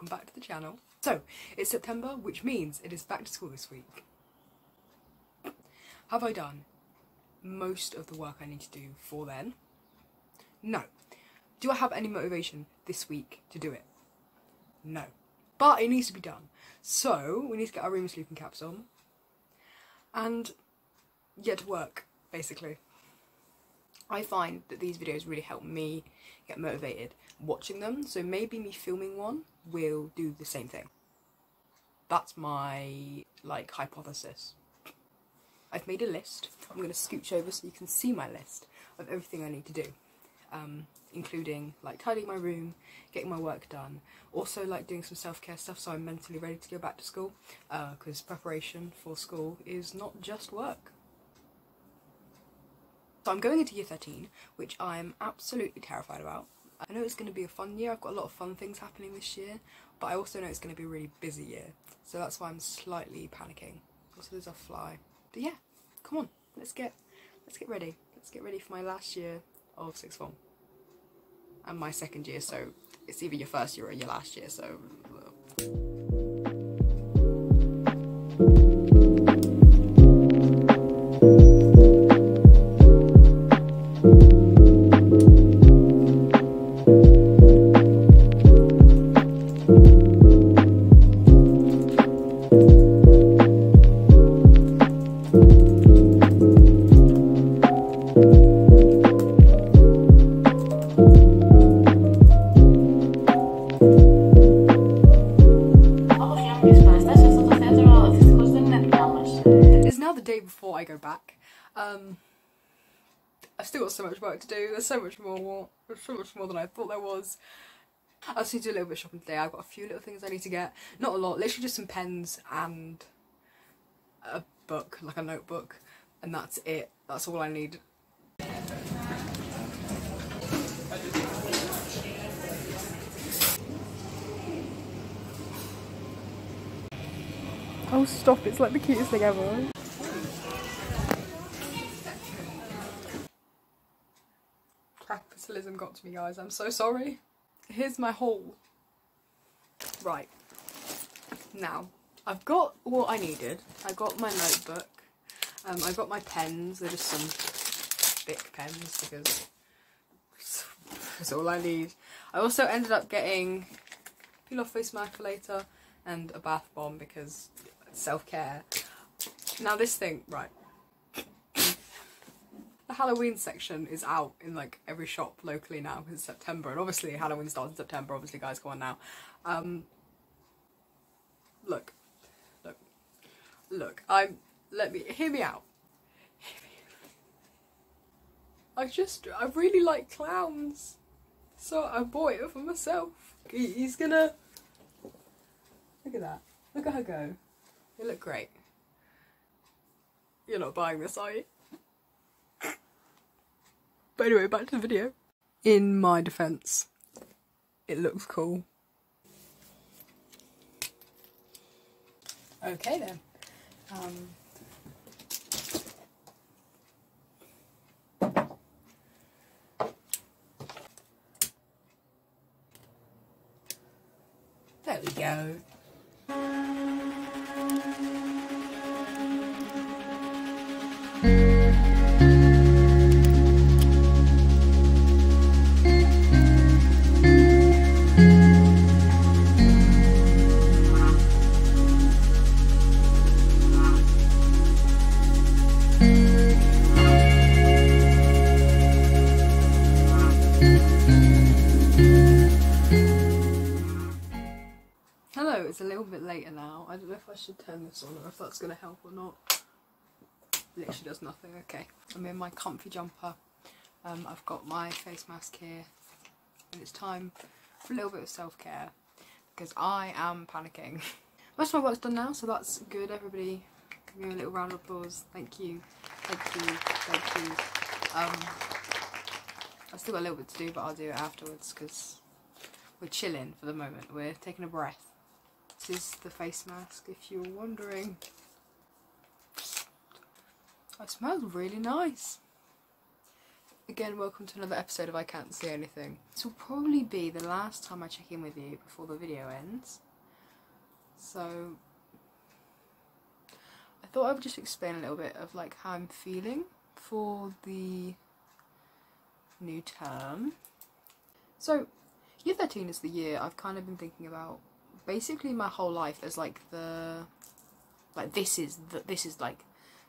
welcome back to the channel. So, it's September, which means it is back to school this week. Have I done most of the work I need to do for then? No. Do I have any motivation this week to do it? No. But it needs to be done. So, we need to get our room sleeping caps on and get to work, basically. I find that these videos really help me get motivated watching them, so maybe me filming one will do the same thing. That's my, like, hypothesis. I've made a list. I'm going to scooch over so you can see my list of everything I need to do. Um, including like tidying my room, getting my work done, also like doing some self-care stuff so I'm mentally ready to go back to school because uh, preparation for school is not just work. So I'm going into year 13, which I'm absolutely terrified about. I know it's going to be a fun year, I've got a lot of fun things happening this year, but I also know it's going to be a really busy year, so that's why I'm slightly panicking. Also there's a fly. But yeah, come on, let's get let's get ready. Let's get ready for my last year of sixth form. And my second year, so it's either your first year or your last year, so I go back. Um, I've still got so much work to do. There's so much more. There's so much more than I thought there was. I just need to do a little bit of shopping today. I've got a few little things I need to get. Not a lot. Literally just some pens and a book, like a notebook, and that's it. That's all I need. Oh stop, it's like the cutest thing ever. Got to me guys, I'm so sorry. Here's my haul. Right. Now, I've got what I needed. I got my notebook. Um, I got my pens, they're just some thick pens because that's all I need. I also ended up getting peel off face later and a bath bomb because self-care. Now this thing, right. The Halloween section is out in like every shop locally now because September and obviously Halloween starts in September, obviously guys go on now. Um, look, look, look, I'm, let me, hear me out. I just, I really like clowns. So I bought it for myself. He's gonna, look at that, look at her go. You look great. You're not buying this, are you? But anyway, back to the video. In my defense, it looks cool. Okay then. Um, there we go. It's a little bit later now. I don't know if I should turn this on or if that's going to help or not. Literally does nothing. Okay, I'm in my comfy jumper. Um, I've got my face mask here and it's time for a little bit of self-care because I am panicking. Most of my work's done now, so that's good. Everybody give me a little round of applause. Thank you, thank you, thank you. Um, I've still got a little bit to do, but I'll do it afterwards because we're chilling for the moment. We're taking a breath. This is the face mask, if you were wondering. It smells really nice. Again, welcome to another episode of I Can't See Anything. This will probably be the last time I check in with you before the video ends. So, I thought I would just explain a little bit of like how I'm feeling for the new term. So, year 13 is the year I've kind of been thinking about basically my whole life as like the like this is the, this is like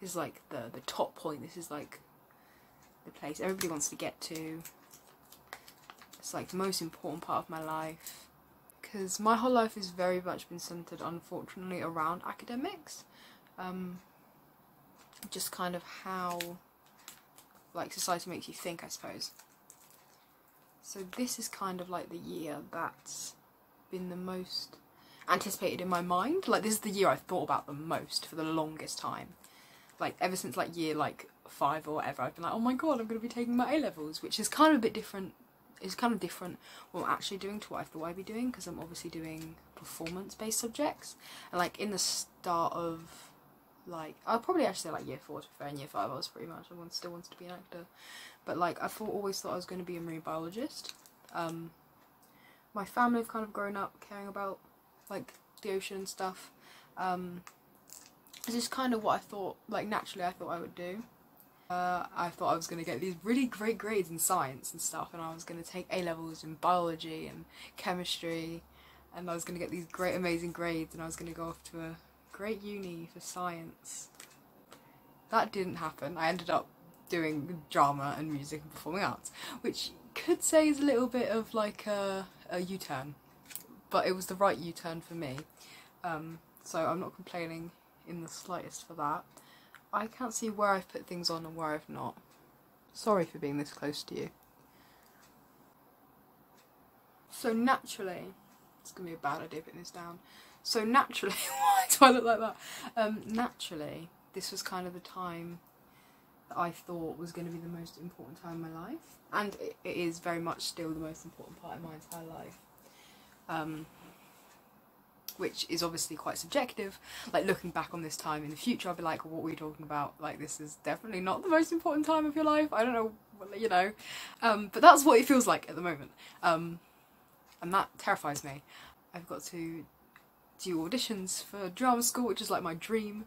this is like the the top point this is like the place everybody wants to get to. It's like the most important part of my life because my whole life has very much been centered, unfortunately, around academics. Um, just kind of how like society makes you think, I suppose. So this is kind of like the year that's been the most anticipated in my mind. Like this is the year I've thought about the most for the longest time. Like ever since like year like five or whatever, I've been like, oh my god, I'm to be taking my A levels, which is kind of a bit different. It's kind of different what I'm actually doing to what I thought I'd be doing because I'm obviously doing performance based subjects. And like in the start of like I'll probably actually like year four to fair and year five I was pretty much I still wanted to be an actor. But like I thought always thought I was going to be a marine biologist. Um, my family have kind of grown up caring about like the ocean and stuff. Um, this is kind of what I thought, like naturally I thought I would do. Uh, I thought I was going to get these really great grades in science and stuff and I was going to take A-levels in biology and chemistry and I was going to get these great amazing grades and I was going to go off to a great uni for science. That didn't happen. I ended up doing drama and music and performing arts, which could say is a little bit of like a, a U-turn, but it was the right U-turn for me. Um, so I'm not complaining in the slightest for that. I can't see where I've put things on and where I've not. Sorry for being this close to you. So naturally, it's gonna be a bad idea putting this down. So naturally, why do I look like that? Um, naturally, this was kind of the time I thought was going to be the most important time in my life, and it, it is very much still the most important part of my entire life. Um, which is obviously quite subjective. Like looking back on this time in the future, I'll be like, what were you talking about? Like this is definitely not the most important time of your life. I don't know, you know, um, but that's what it feels like at the moment, um, and that terrifies me. I've got to do auditions for drama school, which is like my dream,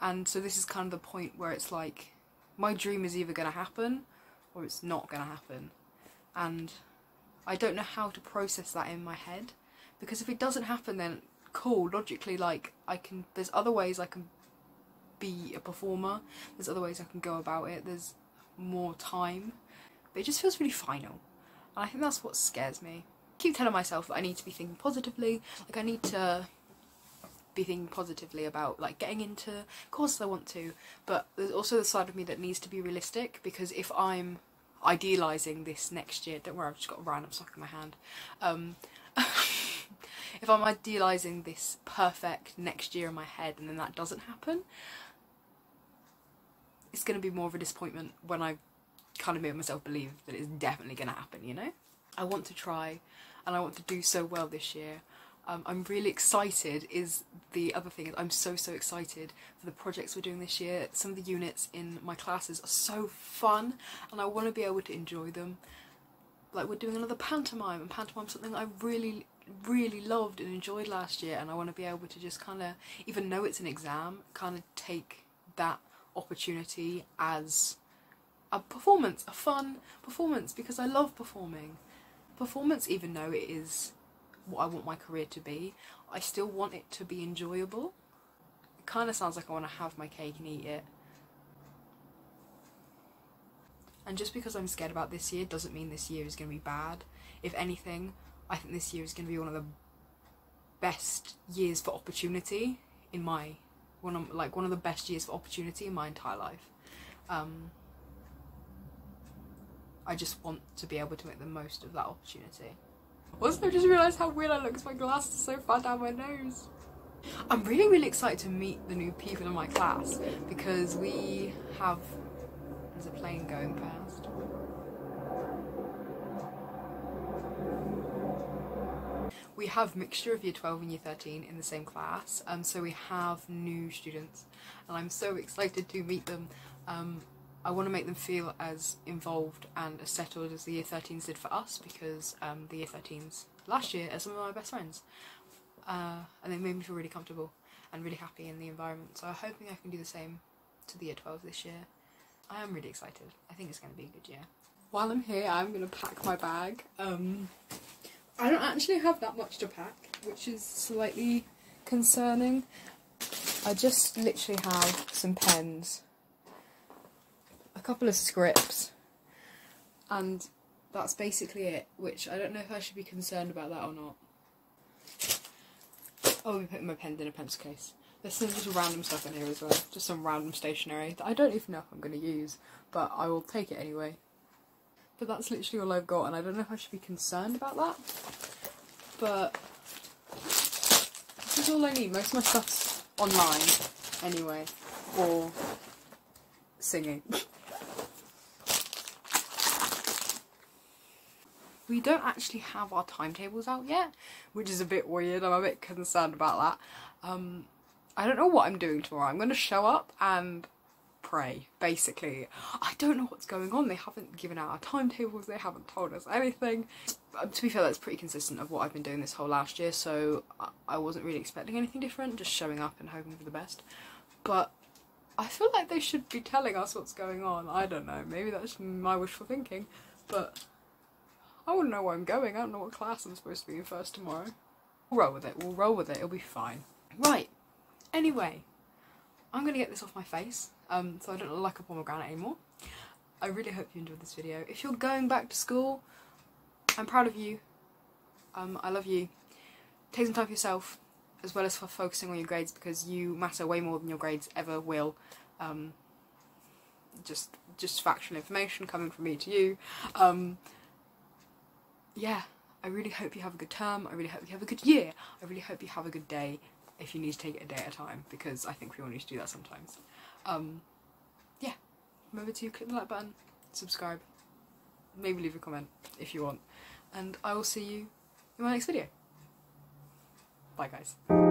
and so this is kind of the point where it's like my dream is either going to happen or it's not going to happen, and I don't know how to process that in my head because if it doesn't happen then cool logically like I can there's other ways I can be a performer there's other ways I can go about it there's more time but it just feels really final. And I think that's what scares me. I keep telling myself that I need to be thinking positively like I need to be thinking positively about like getting into courses I want to but there's also the side of me that needs to be realistic because if I'm idealising this next year don't worry I've just got a random sock in my hand um if I'm idealising this perfect next year in my head and then that doesn't happen, it's going to be more of a disappointment when I kind of make myself believe that it's definitely going to happen, you know? I want to try and I want to do so well this year. Um, I'm really excited is the other thing. I'm so, so excited for the projects we're doing this year. Some of the units in my classes are so fun and I want to be able to enjoy them. Like we're doing another pantomime and pantomime's something I really really loved and enjoyed last year and I want to be able to just kind of even though it's an exam kind of take that opportunity as a performance a fun performance because I love performing performance even though it is what I want my career to be I still want it to be enjoyable it kind of sounds like I want to have my cake and eat it and just because I'm scared about this year doesn't mean this year is going to be bad if anything I think this year is going to be one of the best years for opportunity in my one of like one of the best years for opportunity in my entire life. Um, I just want to be able to make the most of that opportunity. Also, I just realised how weird I look because my glasses are so far down my nose. I'm really, really excited to meet the new people in my class because we have. There's a plane going past. we have mixture of year 12 and year 13 in the same class um, so we have new students and I'm so excited to meet them um, I want to make them feel as involved and as settled as the year 13s did for us because um, the year 13s last year are some of my best friends. Uh, and they made me feel really comfortable and really happy in the environment. So I'm hoping I can do the same to the year 12 this year. I am really excited. I think it's going to be a good year. While I'm here, I'm going to pack my bag. Um, I don't actually have that much to pack, which is slightly concerning. I just literally have some pens, couple of scripts, and that's basically it, which I don't know if I should be concerned about that or not. Oh, I'll be putting my pens in a pencil case. There's some just random stuff in here as well, just some random stationery that I don't even know if I'm going to use, but I will take it anyway. But that's literally all I've got, and I don't know if I should be concerned about that. But this is all I need. Most of my stuff's online anyway, or singing. we don't actually have our timetables out yet, which is a bit weird. I'm a bit concerned about that. Um, I don't know what I'm doing tomorrow. I'm going to show up and pray, basically. I don't know what's going on. They haven't given out our timetables. They haven't told us anything. Um, to be fair, that's pretty consistent of what I've been doing this whole last year, so I wasn't really expecting anything different, just showing up and hoping for the best. But I feel like they should be telling us what's going on. I don't know. Maybe that's my wishful thinking, but I wouldn't know where I'm going. I don't know what class I'm supposed to be in first tomorrow. We'll roll with it. We'll roll with it. It'll be fine. Right. Anyway, I'm going to get this off my face um, so I don't look like a pomegranate anymore. I really hope you enjoyed this video. If you're going back to school, I'm proud of you. Um, I love you. Take some time for yourself, as well as for focusing on your grades, because you matter way more than your grades ever will. Um, just, just factual information coming from me to you. Um, yeah, I really hope you have a good term. I really hope you have a good year. I really hope you have a good day if you need to take it a day at a time because I think we all need to do that sometimes. Um, yeah, remember to click the like button, subscribe, maybe leave a comment if you want, and I will see you in my next video. Bye guys.